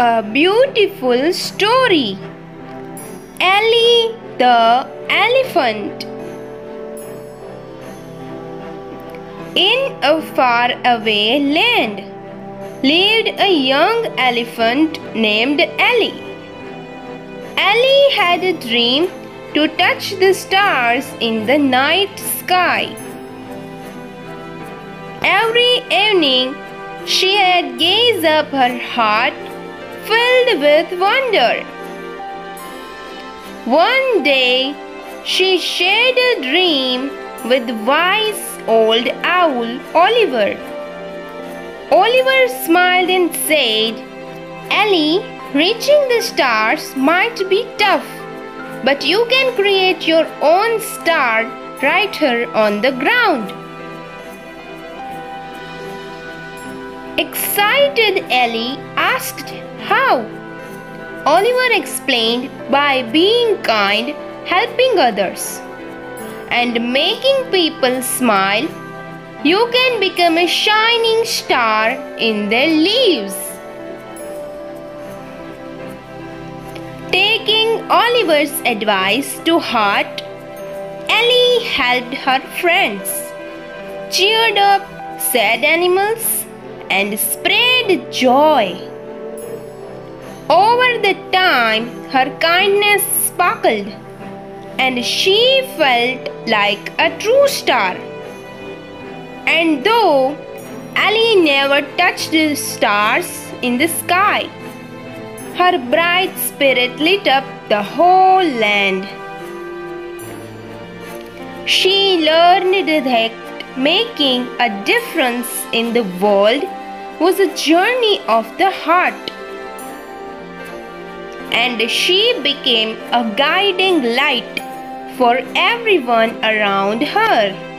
a beautiful story. Ellie the Elephant. In a faraway land lived a young elephant named Ellie. Ellie had a dream to touch the stars in the night sky. Every evening she had gazed up her heart filled with wonder. One day she shared a dream with wise old owl Oliver. Oliver smiled and said, Ellie, reaching the stars might be tough, but you can create your own star right here on the ground. Excited Ellie asked how. Oliver explained by being kind, helping others, and making people smile, you can become a shining star in their lives. Taking Oliver's advice to heart, Ellie helped her friends, cheered up sad animals, and spread joy. Over the time, her kindness sparkled, and she felt like a true star. And though Ellie never touched the stars in the sky, her bright spirit lit up the whole land. She learned that making a difference in the world was a journey of the heart. And she became a guiding light for everyone around her.